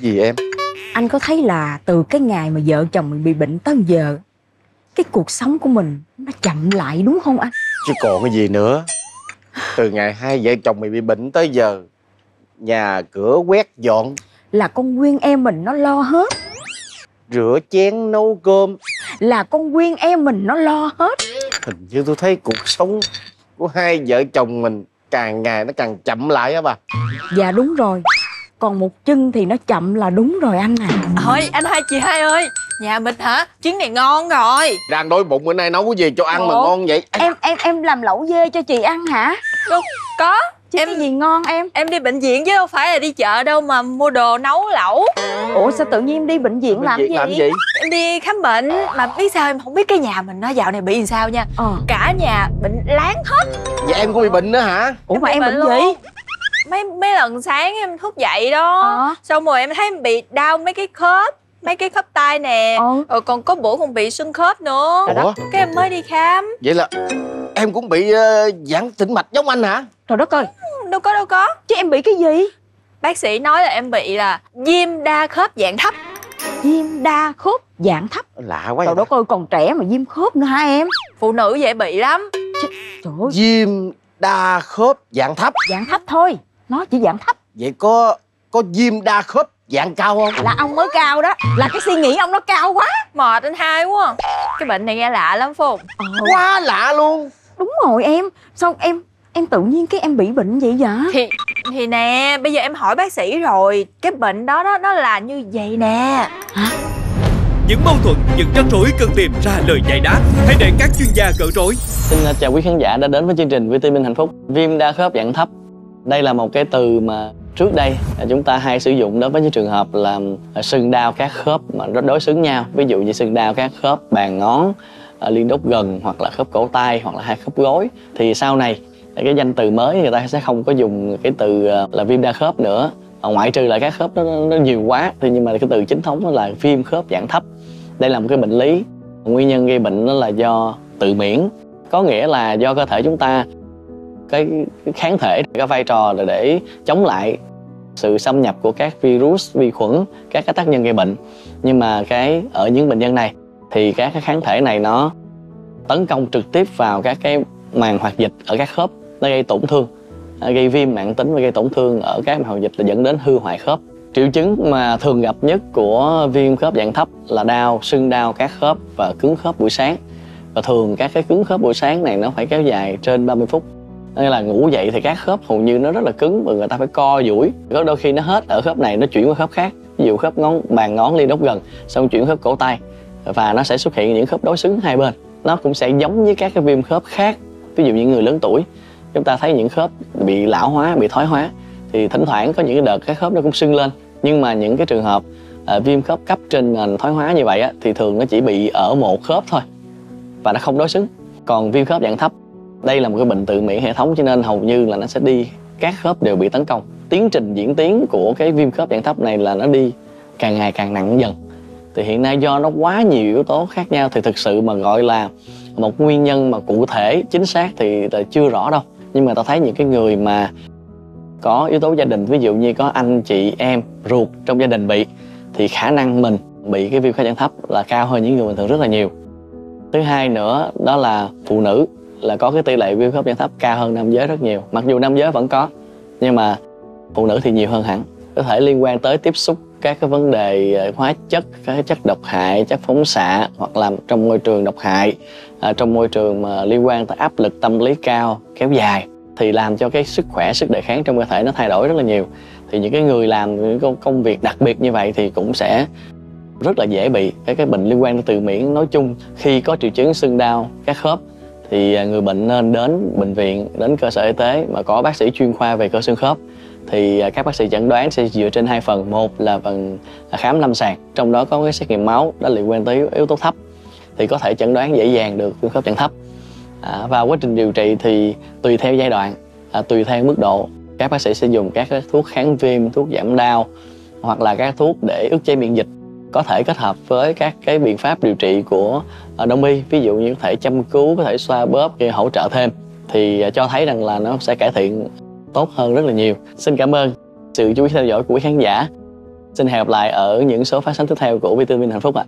gì em? Anh có thấy là từ cái ngày mà vợ chồng mình bị bệnh tới giờ Cái cuộc sống của mình nó chậm lại đúng không anh? chứ còn cái gì nữa. Từ ngày hai vợ chồng mày bị bệnh tới giờ nhà cửa quét dọn. Là con Nguyên em mình nó lo hết. Rửa chén nấu cơm. Là con Nguyên em mình nó lo hết. Hình như tôi thấy cuộc sống của hai vợ chồng mình càng ngày nó càng chậm lại á bà. Dạ đúng rồi Còn một chân thì nó chậm là đúng rồi anh à. Thôi anh hai chị hai ơi. Nhà mình hả? Trứng này ngon rồi. Đang đói bụng bữa nay nấu cái gì cho ăn mà Ủa? ngon vậy? Em em em làm lẩu dê cho chị ăn hả? Đâu, Có. Chứ Em- cái gì ngon em? Em đi bệnh viện chứ đâu phải là đi chợ đâu mà mua đồ nấu lẩu. Ủa sao tự nhiên đi bệnh viện Bệnh làm viện gì? làm gì? Em đi khám bệnh. Mà biết sao em không biết cái nhà mình nó dạo này bị làm sao nha. Ờ. Cả nhà bệnh láng hết. Vậy em cũng bị bệnh nữa hả? Ủa mà bị em bệnh luôn. gì? Mấy mấy lần sáng em thức dậy đó Ờ. Xong rồi em thấy em bị đau mấy cái khớp Mấy cái khớp tay nè. Ờ. Rồi còn có bữa còn bị sưng khớp nữa. Ủa? Cái em mới đi khám. vậy là em cũng bị ờ, giãn tĩnh mạch giống anh hả? Trời đất ơi. Đâu có đâu có. Chứ em bị cái gì? Bác sĩ nói là em bị là viêm đa khớp dạng thấp. Viêm đa khớp dạng thấp. Lạ quá Trời đất ơi còn trẻ mà viêm khớp nữa hả em? Phụ nữ dễ bị lắm. Trời ơi. Viêm đa khớp dạng thấp. Dạng thấp thôi Nó chỉ dạng thấp. Vậy có có viêm đa khớp dạng cao không? Là ông mới cao đó. Là cái suy nghĩ ông nó cao quá. Mệt anh hai quá Cái bệnh này nghe lạ lắm Phùng Ờ. Quá lạ luôn. Đúng rồi em. Sao em em tự nhiên cái em bị bệnh vậy vậy? Thì thì nè Bây giờ em hỏi bác sĩ rồi. Cái bệnh đó đó nó là như vậy nè. Những mâu thuẫn, những rắc rối cần tìm ra lời giải đáp. Hãy để các chuyên gia gỡ rối. Xin chào quý khán giả đã đến với chương trình Vitamin Hạnh Phúc. Viêm đa khớp dạng thấp. Đây là một cái từ mà trước đây chúng ta hay sử dụng đối với những trường hợp là sưng đau các khớp mà nó đối xứng nhau. Ví dụ như sưng đau các khớp bàn ngón, ờ, liên đốt gần hoặc là khớp cổ tay hoặc là hai khớp gối. Thì sau này cái danh từ mới người ta sẽ không có dùng cái từ ờ, là viêm đa khớp nữa. Ngoại trừ là các khớp nó, nó nhiều quá. Thì nhưng mà cái từ chính thống đó là viêm khớp dạng thấp. Đây là một cái bệnh lý. Nguyên nhân gây bệnh đó là do tự miễn có nghĩa là do cơ thể chúng ta cái, cái kháng thể có vai trò là để chống lại sự xâm nhập của các virus vi khuẩn các cái tác nhân gây bệnh. Nhưng mà cái ở những bệnh nhân này thì các cái kháng thể này nó tấn công trực tiếp vào các cái màng hoạt dịch ở các khớp nó gây tổn thương à, gây viêm mạng tính và gây tổn thương ở các màng hoạt dịch là dẫn đến hư hoại khớp. Triệu chứng mà thường gặp nhất của viêm khớp dạng thấp là đau sưng đau các khớp và cứng khớp buổi sáng. Và thường các cái cứng khớp buổi sáng này nó phải kéo dài trên 30 phút nên là ngủ dậy thì các khớp hầu như nó rất là cứng và người ta phải co duỗi. Có đôi khi nó hết ở khớp này nó chuyển qua khớp khác. Ví dụ khớp ngón bàn ngón liên đốt gần xong chuyển khớp cổ tay. Và nó sẽ xuất hiện những khớp đối xứng hai bên. Nó cũng sẽ giống với các cái viêm khớp khác. Ví dụ những người lớn tuổi chúng ta thấy những khớp bị lão hóa bị thoái hóa thì thỉnh thoảng có những cái đợt các khớp nó cũng sưng lên. Nhưng mà những cái trường hợp à, viêm khớp cấp trên nền thoái hóa như vậy á, thì thường nó chỉ bị ở một khớp thôi và nó không đối xứng. Còn viêm khớp dạng thấp đây là một cái bệnh tự miễn hệ thống cho nên hầu như là nó sẽ đi, các khớp đều bị tấn công. Tiến trình diễn tiến của cái viêm khớp dạng thấp này là nó đi càng ngày càng nặng dần. Thì hiện nay do nó quá nhiều yếu tố khác nhau thì thực sự mà gọi là một nguyên nhân mà cụ thể, chính xác thì là chưa rõ đâu. Nhưng mà ta thấy những cái người mà có yếu tố gia đình, ví dụ như có anh, chị, em ruột trong gia đình bị, thì khả năng mình bị cái viêm khớp dạng thấp là cao hơn những người bình thường rất là nhiều. Thứ hai nữa đó là phụ nữ là có cái tỷ lệ viêm khớp dạng thấp cao hơn nam giới rất nhiều. Mặc dù nam giới vẫn có nhưng mà phụ nữ thì nhiều hơn hẳn. Có thể liên quan tới tiếp xúc các cái vấn đề ờ, hóa chất các chất độc hại chất phóng xạ hoặc làm trong môi trường độc hại à, trong môi trường mà liên quan tới áp lực tâm lý cao kéo dài thì làm cho cái sức khỏe sức đề kháng trong cơ thể nó thay đổi rất là nhiều. Thì những cái người làm những công- việc đặc biệt như vậy thì cũng sẽ rất là dễ bị cái cái bệnh liên quan tới tự miễn nói chung. Khi có triệu chứng sưng đau các khớp thì à, người bệnh nên đến bệnh viện đến cơ sở y tế mà có bác sĩ chuyên khoa về cơ xương khớp. Thì à, các bác sĩ chẩn đoán sẽ dựa trên hai phần. Một là phần à, khám lâm sàng trong đó có cái xét nghiệm máu đã liên quan tới yếu tố thấp thì có thể chẩn đoán dễ dàng được xương khớp dạng thấp. À, và quá trình điều trị thì tùy theo giai đoạn à, tùy theo mức độ. Các bác sĩ sẽ dùng các thuốc kháng viêm thuốc giảm đau hoặc là các thuốc để ức chế miễn dịch có thể kết hợp với các cái biện pháp điều trị của ờ, đông y ví dụ như có thể chăm cứu, có thể xoa bóp hỗ trợ thêm, thì ờ, cho thấy rằng là nó sẽ cải thiện tốt hơn rất là nhiều. Xin cảm ơn sự chú ý theo dõi của quý khán giả. Xin hẹn gặp lại ở những số phát sóng tiếp theo của vitamin hạnh phúc ạ.